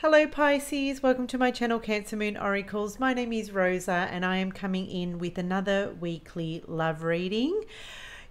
Hello Pisces, welcome to my channel Cancer Moon Oracles. My name is Rosa and I am coming in with another weekly love reading.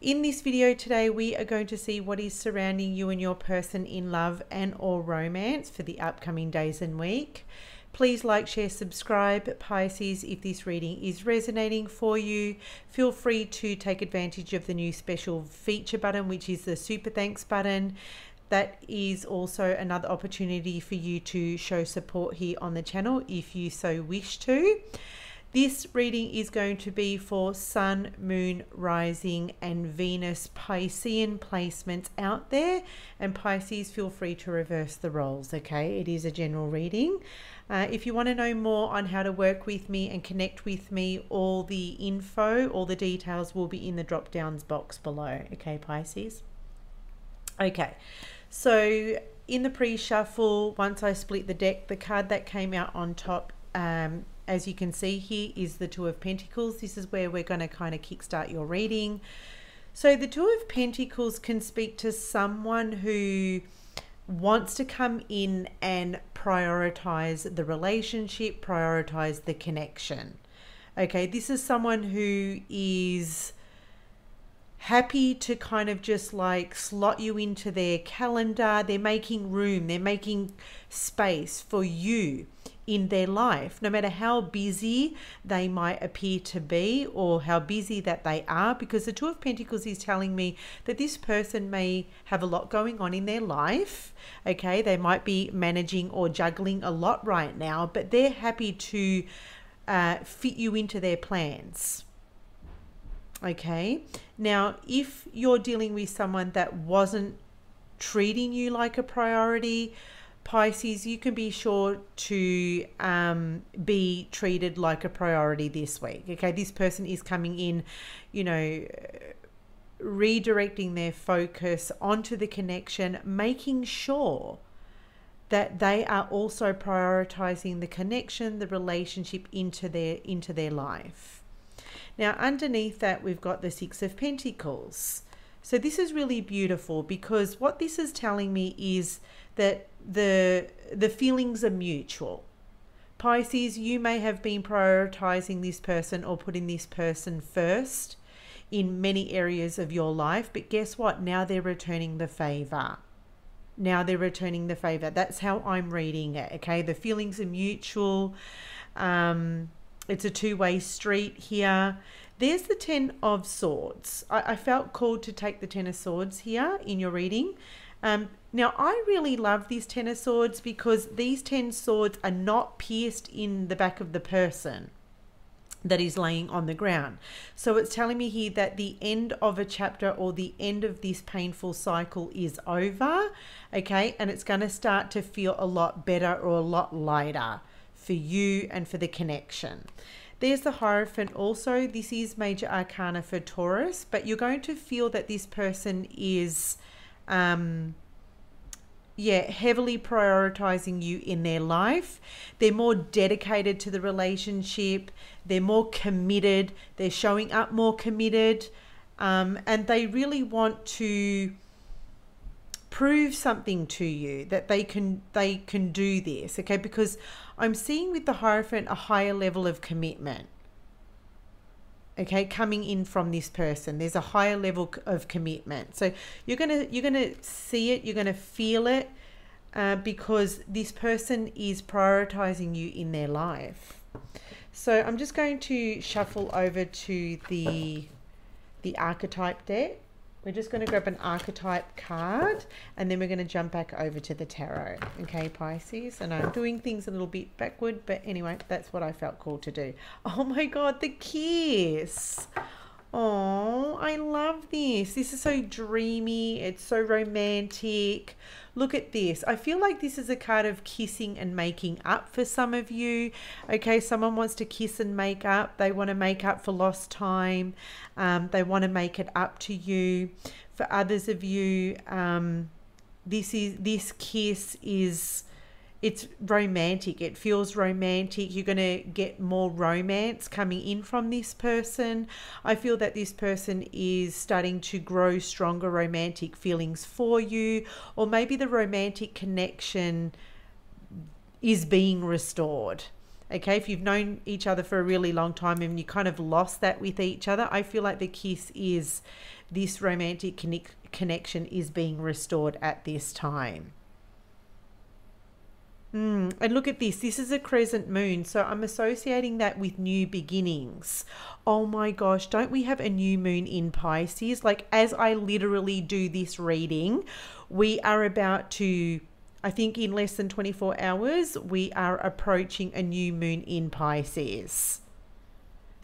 In this video today we are going to see what is surrounding you and your person in love and or romance for the upcoming days and week. Please like, share, subscribe, Pisces. If this reading is resonating for you, feel free to take advantage of the new special feature button, which is the super thanks button that is also another opportunity for you to show support here on the channel if you so wish to. This reading is going to be for Sun, Moon, Rising, and Venus Piscean placements out there. And Pisces, feel free to reverse the roles, okay? It is a general reading. Uh, if you want to know more on how to work with me and connect with me, all the info, all the details will be in the drop downs box below, okay, Pisces? Okay, so in the pre-shuffle, once I split the deck, the card that came out on top, um, as you can see here, is the Two of Pentacles. This is where we're going to kind of kickstart your reading. So the Two of Pentacles can speak to someone who wants to come in and prioritize the relationship, prioritize the connection. Okay, this is someone who is happy to kind of just like slot you into their calendar. They're making room, they're making space for you in their life, no matter how busy they might appear to be or how busy that they are. Because the Two of Pentacles is telling me that this person may have a lot going on in their life. Okay, they might be managing or juggling a lot right now, but they're happy to uh, fit you into their plans Okay. Now, if you're dealing with someone that wasn't treating you like a priority, Pisces, you can be sure to um, be treated like a priority this week. Okay. This person is coming in, you know, redirecting their focus onto the connection, making sure that they are also prioritizing the connection, the relationship into their into their life. Now, underneath that, we've got the Six of Pentacles. So this is really beautiful because what this is telling me is that the the feelings are mutual. Pisces, you may have been prioritizing this person or putting this person first in many areas of your life, but guess what? Now they're returning the favor. Now they're returning the favor. That's how I'm reading it. Okay, the feelings are mutual. Um, it's a two-way street here. There's the Ten of Swords. I, I, felt called to take the Ten of Swords here in your reading. Um, now, I really love these Ten of Swords because these Ten Swords are not pierced in the back of the person that is laying on the ground. So it's telling me here that the end of a chapter or the end of this painful cycle is over, okay? And it's going to start to feel a lot better or a lot lighter for you and for the connection. There's the Hierophant also. This is major arcana for Taurus, but you're going to feel that this person is, um, yeah, heavily prioritizing you in their life. They're more dedicated to the relationship. They're more committed. They're showing up more committed. Um, and they really want to prove something to you that they can they can do this okay? Because i'm seeing with the hierophant a higher level of commitment okay? Coming in from this person there's a higher level of commitment. So you're gonna you're gonna see it you're gonna feel it uh, because this person is prioritizing you in their life. So i'm just going to shuffle over to the the archetype deck we're just going to grab an archetype card and then we're going to jump back over to the tarot. Okay, Pisces. And I'm doing things a little bit backward, but anyway, that's what I felt called to do. Oh my God, the kiss. Oh, I love this. This is so dreamy. It's so romantic. Look at this. I feel like this is a card of kissing and making up for some of you. Okay, someone wants to kiss and make up. They want to make up for lost time. Um, they want to make it up to you. For others of you, um, this is this kiss is it's romantic. It feels romantic. You're going to get more romance coming in from this person. I feel that this person is starting to grow stronger romantic feelings for you, or maybe the romantic connection is being restored. Okay, if you've known each other for a really long time and you kind of lost that with each other, I feel like the kiss is this romantic connect- connection is being restored at this time. Mm, and look at this. This is a crescent moon. So I'm associating that with new beginnings. Oh my gosh, don't we have a new moon in Pisces? Like, as I literally do this reading, we are about to I think in less than 24 hours, we are approaching a new moon in Pisces.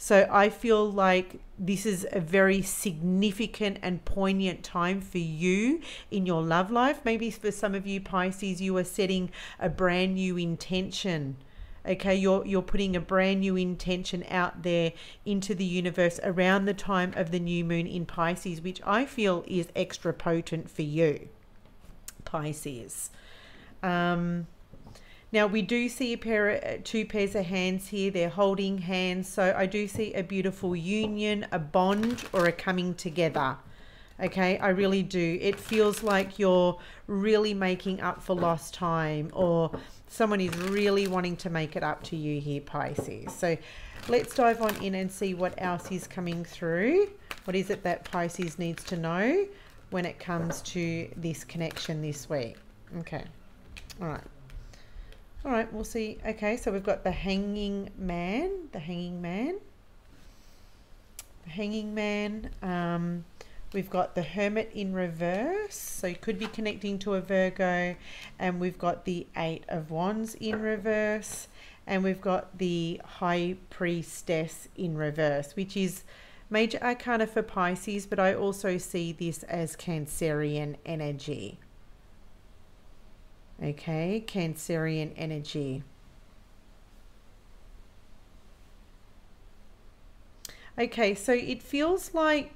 So I feel like this is a very significant and poignant time for you in your love life. Maybe for some of you Pisces, you are setting a brand new intention. Okay, you're you're putting a brand new intention out there into the universe around the time of the new moon in Pisces, which I feel is extra potent for you. Pisces. Um, now we do see a pair, of, uh, two pairs of hands here. They're holding hands, so I do see a beautiful union, a bond, or a coming together. Okay, I really do. It feels like you're really making up for lost time, or someone is really wanting to make it up to you here, Pisces. So let's dive on in and see what else is coming through. What is it that Pisces needs to know when it comes to this connection this week? Okay. All right. All right, we'll see. Okay, so we've got the hanging man, the hanging man, the hanging man. Um, we've got the hermit in reverse, so you could be connecting to a Virgo, and we've got the eight of wands in reverse, and we've got the high priestess in reverse, which is major arcana for Pisces, but I also see this as Cancerian energy. Okay, Cancerian energy. Okay, so it feels like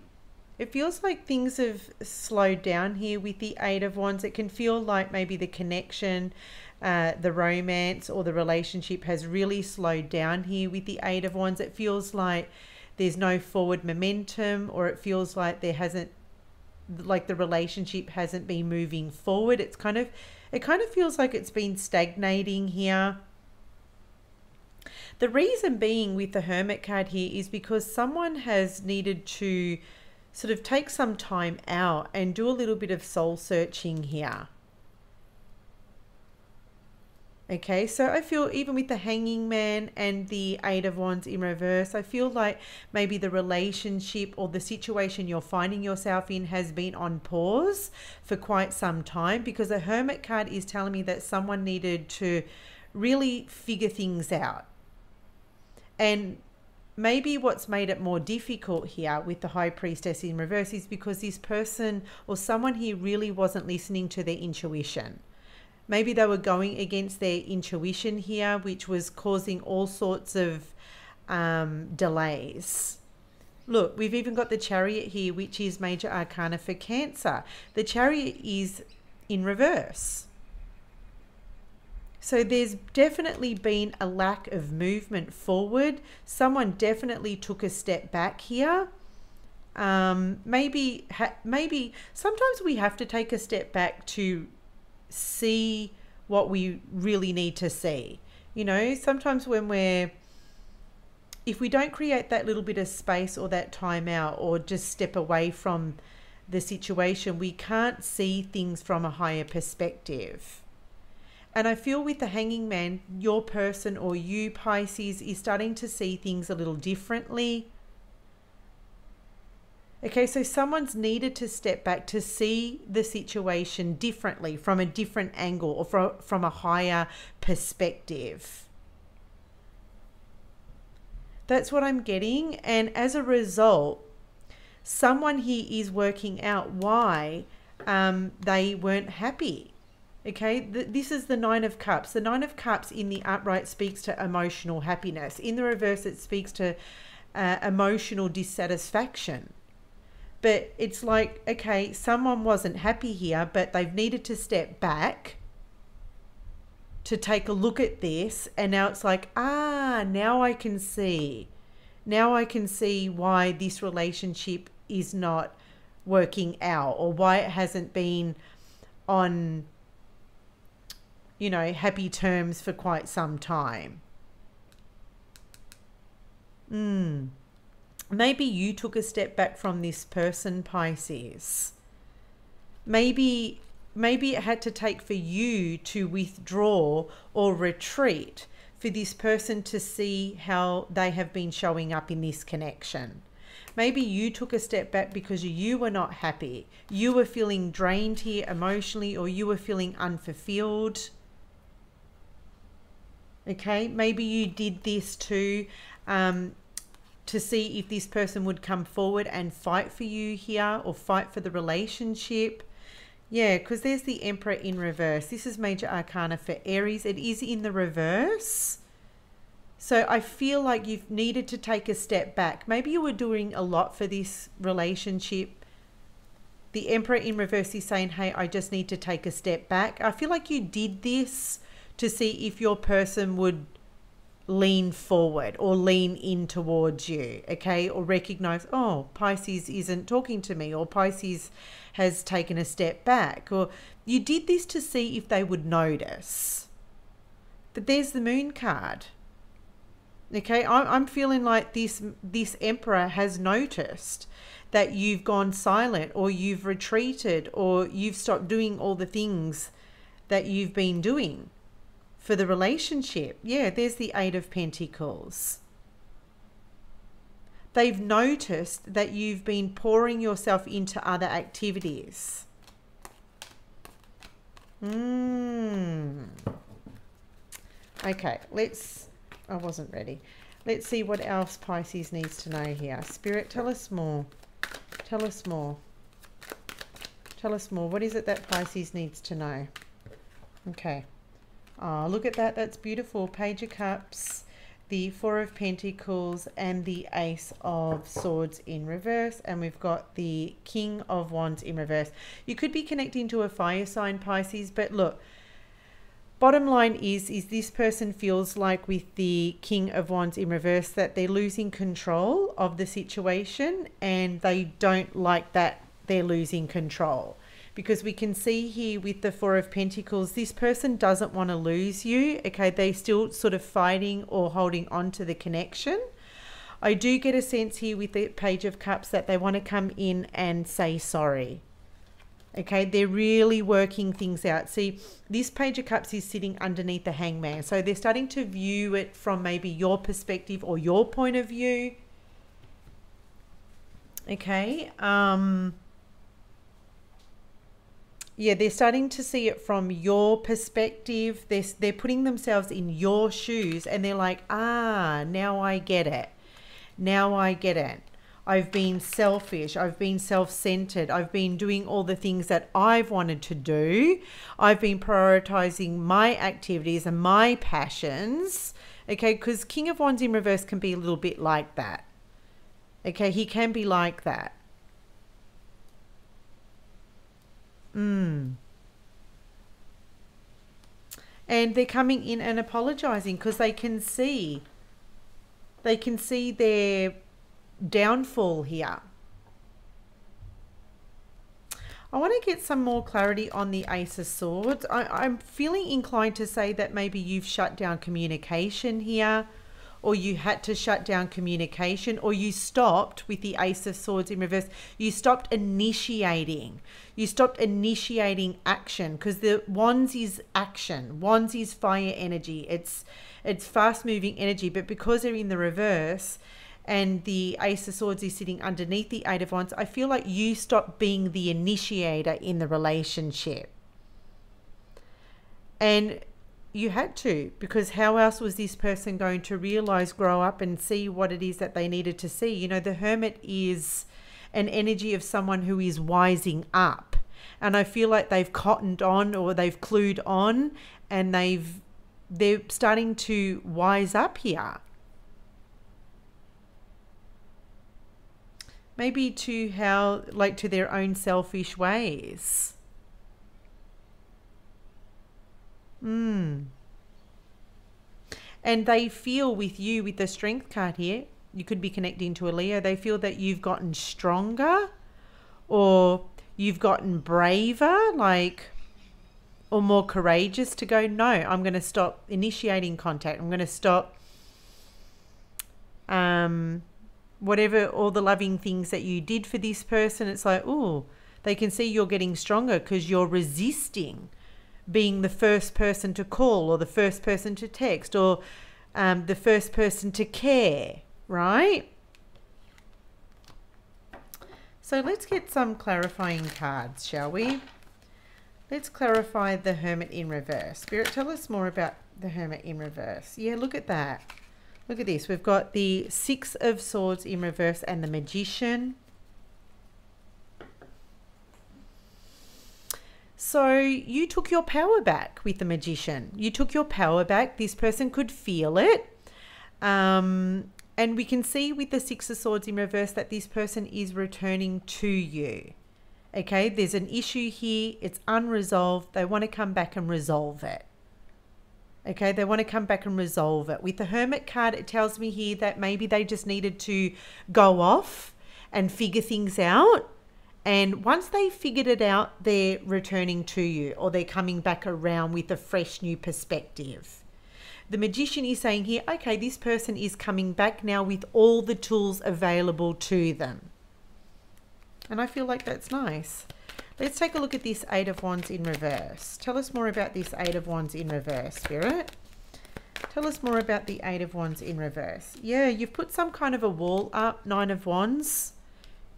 it feels like things have slowed down here with the Eight of Wands. It can feel like maybe the connection, uh, the romance, or the relationship has really slowed down here with the Eight of Wands. It feels like there's no forward momentum, or it feels like there hasn't, like the relationship hasn't been moving forward. It's kind of it kind of feels like it's been stagnating here. The reason being with the Hermit card here is because someone has needed to sort of take some time out and do a little bit of soul searching here. Okay, so I feel even with the hanging man and the eight of wands in reverse, I feel like maybe the relationship or the situation you're finding yourself in has been on pause for quite some time because the hermit card is telling me that someone needed to really figure things out. And maybe what's made it more difficult here with the high priestess in reverse is because this person or someone here really wasn't listening to their intuition Maybe they were going against their intuition here, which was causing all sorts of um, delays. Look, we've even got the chariot here, which is major arcana for Cancer. The chariot is in reverse. So there's definitely been a lack of movement forward. Someone definitely took a step back here. Um, maybe, maybe sometimes we have to take a step back to see what we really need to see. You know, sometimes when we're if we don't create that little bit of space or that time out or just step away from the situation, we can't see things from a higher perspective. And I feel with the hanging man, your person or you, Pisces, is starting to see things a little differently. Okay, so someone's needed to step back to see the situation differently from a different angle or from, from a higher perspective. That's what I'm getting. And as a result, someone here is working out why um, they weren't happy. Okay, this is the Nine of Cups. The Nine of Cups in the upright speaks to emotional happiness. In the reverse, it speaks to uh, emotional dissatisfaction. But it's like, okay, someone wasn't happy here, but they've needed to step back to take a look at this. And now it's like, ah, now I can see. Now I can see why this relationship is not working out or why it hasn't been on you know, happy terms for quite some time. Hmm. Maybe you took a step back from this person, Pisces. Maybe maybe it had to take for you to withdraw or retreat for this person to see how they have been showing up in this connection. Maybe you took a step back because you were not happy. You were feeling drained here emotionally, or you were feeling unfulfilled. Okay, maybe you did this to um, to see if this person would come forward and fight for you here or fight for the relationship. Yeah, because there's the Emperor in reverse. This is major arcana for Aries. It is in the reverse. So I feel like you've needed to take a step back. Maybe you were doing a lot for this relationship. The Emperor in reverse is saying, hey, I just need to take a step back. I feel like you did this to see if your person would lean forward or lean in towards you, okay? Or recognize, oh, Pisces isn't talking to me, or Pisces has taken a step back, or you did this to see if they would notice. But there's the moon card. Okay, I'm feeling like this this emperor has noticed that you've gone silent or you've retreated or you've stopped doing all the things that you've been doing for the relationship. Yeah, there's the Eight of Pentacles. They've noticed that you've been pouring yourself into other activities. Hmm. Okay, let's. I wasn't ready. Let's see what else Pisces needs to know here. Spirit, tell us more. Tell us more. Tell us more. What is it that Pisces needs to know? Okay. Oh, look at that. That's beautiful. Page of Cups, the Four of Pentacles, and the Ace of Swords in reverse. And we've got the King of Wands in reverse. You could be connecting to a fire sign, Pisces, but look, bottom line is is this person feels like with the king of wands in reverse that they're losing control of the situation and they don't like that they're losing control because we can see here with the Four of Pentacles, this person doesn't want to lose you. Okay, they're still sort of fighting or holding on to the connection. I do get a sense here with the Page of Cups that they want to come in and say sorry. Okay, they're really working things out. See, this Page of Cups is sitting underneath the hangman. So they're starting to view it from maybe your perspective or your point of view. Okay, um, yeah, they're starting to see it from your perspective. They're, they're putting themselves in your shoes and they're like, ah, now I get it. Now I get it. I've been selfish. I've been self centered. I've been doing all the things that I've wanted to do. I've been prioritizing my activities and my passions. Okay, because King of Wands in reverse can be a little bit like that. Okay, he can be like that. Mm. And they're coming in and apologizing because they can see they can see their downfall here. I want to get some more clarity on the Ace of Swords. I, am feeling inclined to say that maybe you've shut down communication here or you had to shut down communication, or you stopped with the Ace of Swords in reverse. You stopped initiating. You stopped initiating action because the Wands is action. Wands is fire energy. It's it's fast moving energy, but because they're in the reverse and the Ace of Swords is sitting underneath the Eight of Wands, I feel like you stopped being the initiator in the relationship. And you had to because how else was this person going to realize grow up and see what it is that they needed to see? You know the hermit is an energy of someone who is wising up. And i feel like they've cottoned on or they've clued on and they've they're starting to wise up here. Maybe to how like to their own selfish ways Mm. And they feel with you, with the strength card here, you could be connecting to a Leo, they feel that you've gotten stronger or you've gotten braver. Like or more courageous to go, no, I'm going to stop initiating contact. I'm going to stop um, whatever, all the loving things that you did for this person. It's like, oh, they can see you're getting stronger because you're resisting being the first person to call or the first person to text or um, the first person to care, right? So let's get some clarifying cards, shall we? Let's clarify the Hermit in reverse. Spirit, tell us more about the Hermit in reverse. Yeah, look at that. Look at this. We've got the Six of Swords in reverse and the Magician. So you took your power back with the magician. You took your power back. This person could feel it. Um, and we can see with the Six of Swords in reverse that this person is returning to you. Okay, there's an issue here. It's unresolved. They want to come back and resolve it. Okay, they want to come back and resolve it. With the Hermit card, it tells me here that maybe they just needed to go off and figure things out. And once they figured it out, they're returning to you or they're coming back around with a fresh new perspective. The magician is saying here, okay, this person is coming back now with all the tools available to them. And I feel like that's nice. Let's take a look at this Eight of Wands in reverse. Tell us more about this Eight of Wands in reverse, Spirit. Tell us more about the Eight of Wands in reverse. Yeah, you've put some kind of a wall up, Nine of Wands.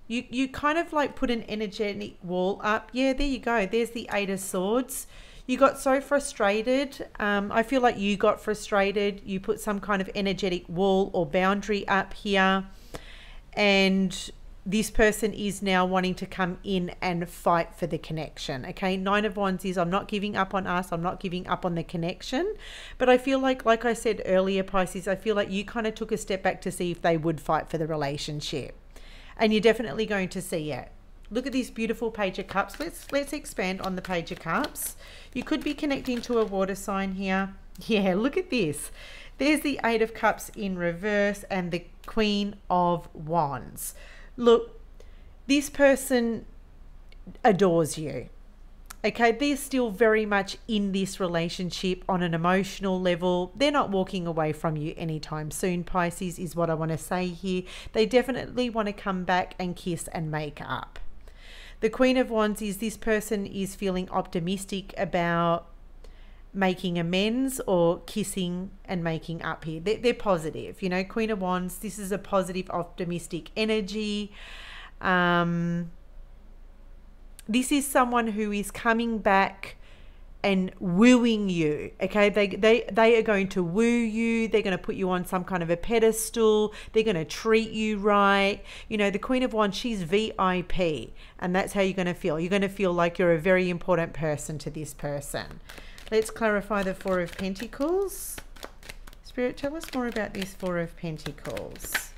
You, you kind of like put an energetic wall up. Yeah, there you go. There's the Eight of Swords. You got so frustrated. Um, I feel like you got frustrated. You put some kind of energetic wall or boundary up here. And this person is now wanting to come in and fight for the connection. Okay, nine of wands is I'm not giving up on us, I'm not giving up on the connection. But I feel like, like I said earlier, Pisces, I feel like you kind of took a step back to see if they would fight for the relationship. And you're definitely going to see it. Look at this beautiful page of cups. Let's let's expand on the page of cups. You could be connecting to a water sign here. Yeah, look at this. There's the Eight of Cups in reverse and the Queen of Wands look, this person adores you. Okay, they're still very much in this relationship on an emotional level. They're not walking away from you anytime soon, Pisces, is what I want to say here. They definitely want to come back and kiss and make up. The Queen of Wands is this person is feeling optimistic about making amends or kissing and making up here. They're, they're, positive, you know. Queen of Wands, this is a positive, optimistic energy. Um, this is someone who is coming back and wooing you okay? They they they are going to woo you. They're going to put you on some kind of a pedestal. They're going to treat you right. You know the queen of wands she's vip and that's how you're going to feel. You're going to feel like you're a very important person to this person. Let's clarify the Four of Pentacles. Spirit, tell us more about this Four of Pentacles.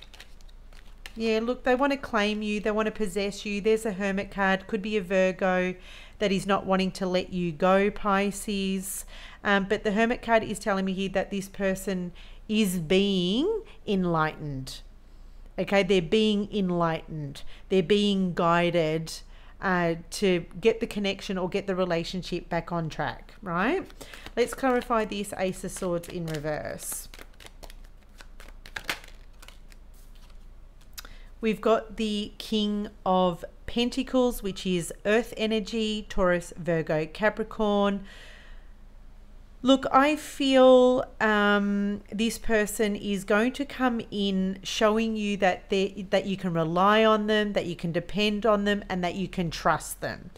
Yeah, look, they want to claim you. They want to possess you. There's a Hermit card. Could be a Virgo that is not wanting to let you go, Pisces. Um, but the Hermit card is telling me here that this person is being enlightened. Okay, they're being enlightened. They're being guided uh, to get the connection or get the relationship back on track, right? Let's clarify this Ace of Swords in reverse. We've got the King of Pentacles, which is Earth energy, Taurus, Virgo, Capricorn. Look, I feel um, this person is going to come in showing you that that you can rely on them, that you can depend on them, and that you can trust them.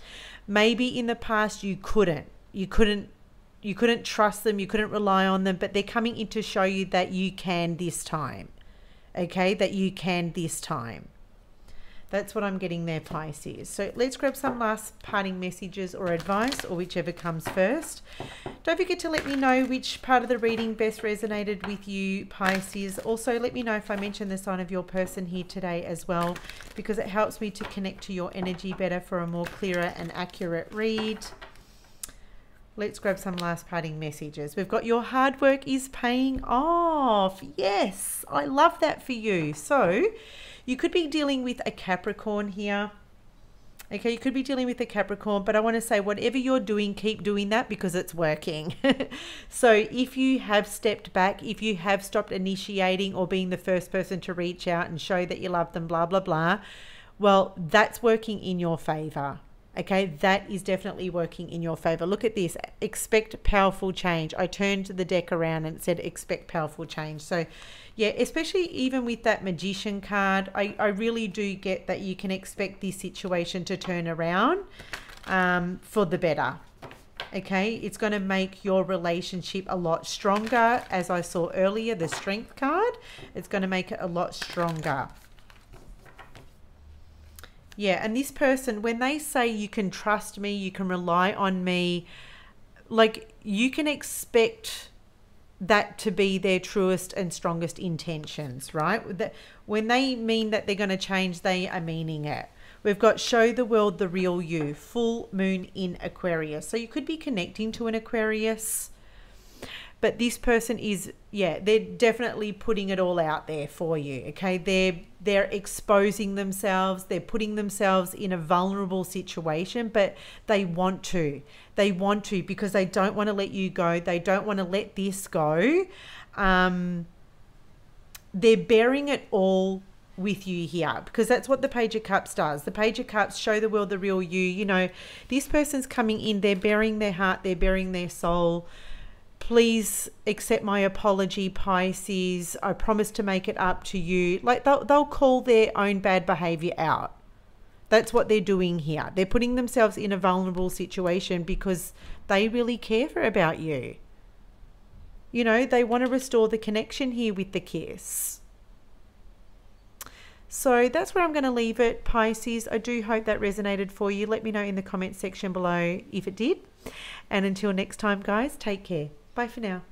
Maybe in the past you couldn't, you couldn't, you couldn't trust them, you couldn't rely on them, but they're coming in to show you that you can this time. Okay, that you can this time. That's what I'm getting there, Pisces. So let's grab some last parting messages or advice, or whichever comes first. Don't forget to let me know which part of the reading best resonated with you, Pisces. Also, let me know if I mention the sign of your person here today as well, because it helps me to connect to your energy better for a more clearer and accurate read. Let's grab some last parting messages. We've got your hard work is paying off. Yes, I love that for you. So, you could be dealing with a Capricorn here. Okay, you could be dealing with a Capricorn, but I want to say whatever you're doing, keep doing that because it's working. so if you have stepped back, if you have stopped initiating or being the first person to reach out and show that you love them, blah, blah, blah, well, that's working in your favor. Okay, that is definitely working in your favor. Look at this. Expect powerful change. I turned the deck around and said expect powerful change. So, yeah, especially even with that magician card, I, I really do get that you can expect this situation to turn around um, for the better. Okay, it's going to make your relationship a lot stronger. As I saw earlier, the strength card, it's going to make it a lot stronger. Yeah, and this person, when they say you can trust me, you can rely on me, like you can expect that to be their truest and strongest intentions, right? That when they mean that they're going to change, they are meaning it. We've got show the world the real you, full moon in Aquarius. So you could be connecting to an Aquarius but this person is yeah they're definitely putting it all out there for you okay they're they're exposing themselves they're putting themselves in a vulnerable situation but they want to. They want to because they don't want to let you go. They don't want to let this go. Um, they're baring it all with you here because that's what the page of cups does. The page of cups show the world the real you. You know this person's coming in they're baring their heart they're baring their soul please accept my apology, Pisces. I promise to make it up to you. Like they'll, they'll call their own bad behavior out. That's what they're doing here. They're putting themselves in a vulnerable situation because they really care for about you. You know, they want to restore the connection here with the kiss. So that's where I'm going to leave it, Pisces. I do hope that resonated for you. Let me know in the comment section below if it did. And until next time, guys, take care. Bye for now.